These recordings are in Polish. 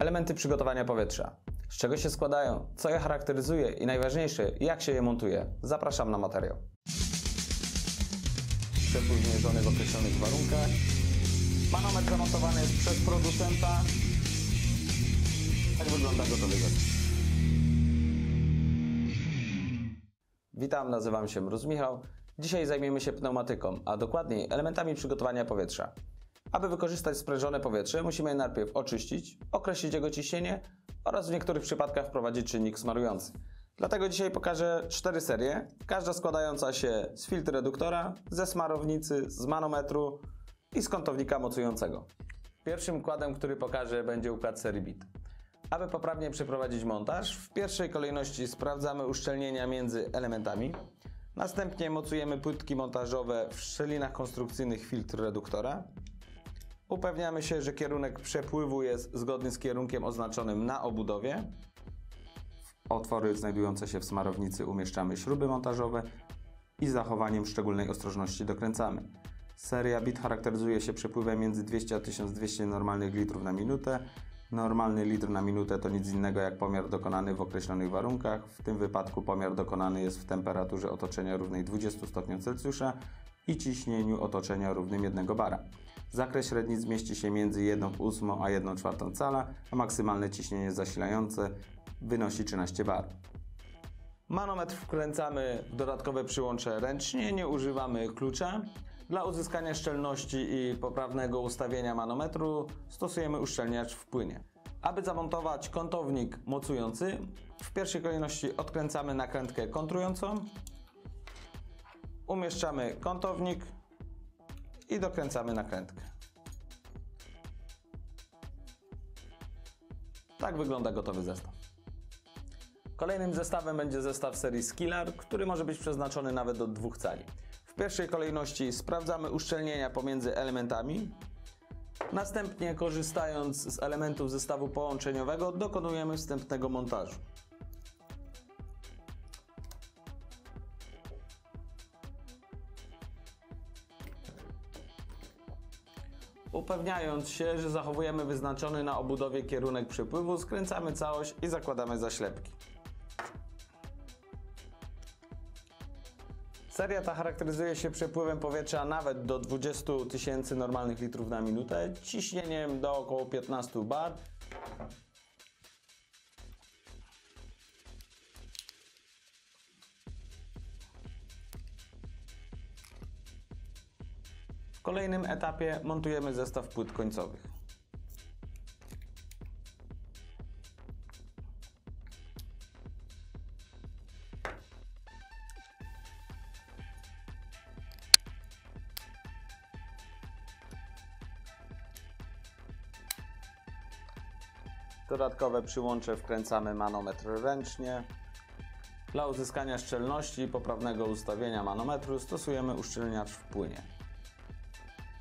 Elementy przygotowania powietrza. Z czego się składają, co je charakteryzuje i najważniejsze, jak się je montuje. Zapraszam na materiał. Przepływ mierzony w określonych warunkach. Manometr zamontowany jest przez producenta. Tak wygląda gotowy zestaw. Witam, nazywam się Mróz Michał. Dzisiaj zajmiemy się pneumatyką, a dokładniej elementami przygotowania powietrza. Aby wykorzystać sprężone powietrze, musimy je najpierw oczyścić, określić jego ciśnienie oraz w niektórych przypadkach wprowadzić czynnik smarujący. Dlatego dzisiaj pokażę cztery serie, każda składająca się z filtru reduktora, ze smarownicy, z manometru i z kątownika mocującego. Pierwszym układem, który pokażę, będzie układ serii BIT. Aby poprawnie przeprowadzić montaż, w pierwszej kolejności sprawdzamy uszczelnienia między elementami. Następnie mocujemy płytki montażowe w szczelinach konstrukcyjnych filtru reduktora. Upewniamy się, że kierunek przepływu jest zgodny z kierunkiem oznaczonym na obudowie. W otwory znajdujące się w smarownicy umieszczamy śruby montażowe i z zachowaniem szczególnej ostrożności dokręcamy. Seria bit charakteryzuje się przepływem między 200 a 1200 normalnych litrów na minutę. Normalny litr na minutę to nic innego jak pomiar dokonany w określonych warunkach. W tym wypadku pomiar dokonany jest w temperaturze otoczenia równej 20 stopni Celsjusza i ciśnieniu otoczenia równym 1 bara. Zakres średnic zmieści się między 1,8 a 1,4 cala, a maksymalne ciśnienie zasilające wynosi 13 bar. Manometr wkręcamy w dodatkowe przyłącze ręcznie, nie używamy klucza. Dla uzyskania szczelności i poprawnego ustawienia manometru stosujemy uszczelniacz w płynie. Aby zamontować kątownik mocujący, w pierwszej kolejności odkręcamy nakrętkę kontrującą, umieszczamy kątownik i dokręcamy nakrętkę. Tak wygląda gotowy zestaw. Kolejnym zestawem będzie zestaw serii Skillar, który może być przeznaczony nawet do dwóch cali. W pierwszej kolejności sprawdzamy uszczelnienia pomiędzy elementami. Następnie korzystając z elementów zestawu połączeniowego dokonujemy wstępnego montażu. Upewniając się, że zachowujemy wyznaczony na obudowie kierunek przepływu, skręcamy całość i zakładamy zaślepki. Seria ta charakteryzuje się przepływem powietrza nawet do 20 tysięcy normalnych litrów na minutę, ciśnieniem do około 15 bar. Kolejnym etapie montujemy zestaw płyt końcowych. Dodatkowe przyłącze wkręcamy manometr ręcznie. Dla uzyskania szczelności i poprawnego ustawienia manometru stosujemy uszczelniacz w płynie.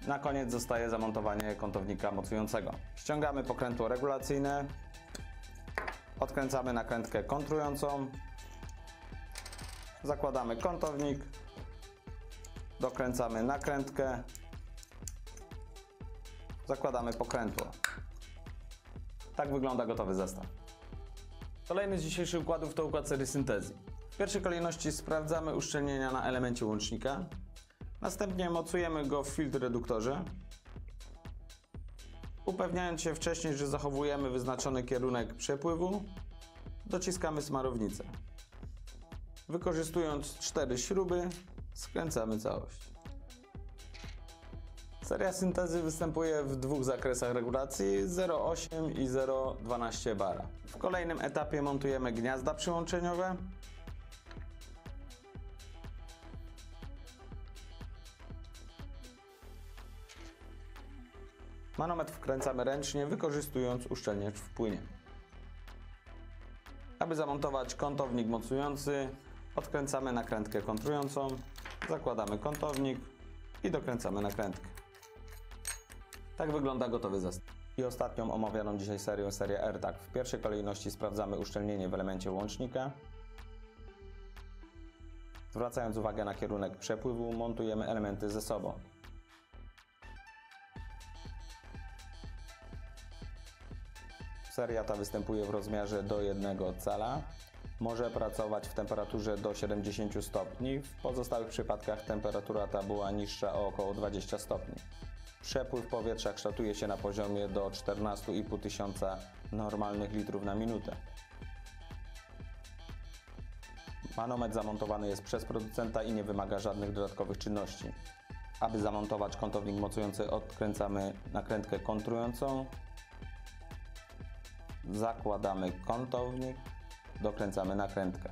Na koniec zostaje zamontowanie kątownika mocującego. Ściągamy pokrętło regulacyjne, odkręcamy nakrętkę kontrującą, zakładamy kątownik, dokręcamy nakrętkę, zakładamy pokrętło. Tak wygląda gotowy zestaw. Kolejny z dzisiejszych układów to układ serii syntezy. W pierwszej kolejności sprawdzamy uszczelnienia na elemencie łącznika. Następnie mocujemy go w filtr reduktorze. Upewniając się wcześniej, że zachowujemy wyznaczony kierunek przepływu, dociskamy smarownicę. Wykorzystując cztery śruby, skręcamy całość. Seria syntezy występuje w dwóch zakresach regulacji 0,8 i 0,12 bara. W kolejnym etapie montujemy gniazda przyłączeniowe. Manometr wkręcamy ręcznie, wykorzystując uszczelniacz w płynie. Aby zamontować kątownik mocujący, odkręcamy nakrętkę kontrującą, zakładamy kątownik i dokręcamy nakrętkę. Tak wygląda gotowy zestaw. I ostatnią omawianą dzisiaj serią, serię AirTag. W pierwszej kolejności sprawdzamy uszczelnienie w elemencie łącznika. Zwracając uwagę na kierunek przepływu, montujemy elementy ze sobą. Seria ta występuje w rozmiarze do 1 cala. Może pracować w temperaturze do 70 stopni. W pozostałych przypadkach temperatura ta była niższa o około 20 stopni. Przepływ powietrza kształtuje się na poziomie do 14,5 tysiąca normalnych litrów na minutę. Manometr zamontowany jest przez producenta i nie wymaga żadnych dodatkowych czynności. Aby zamontować kątownik mocujący, odkręcamy nakrętkę kontrującą, zakładamy kątownik, dokręcamy nakrętkę.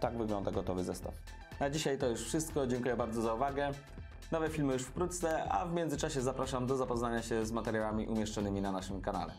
Tak wygląda gotowy zestaw. Na dzisiaj to już wszystko. Dziękuję bardzo za uwagę. Nowe filmy już wkrótce, a w międzyczasie zapraszam do zapoznania się z materiałami umieszczonymi na naszym kanale.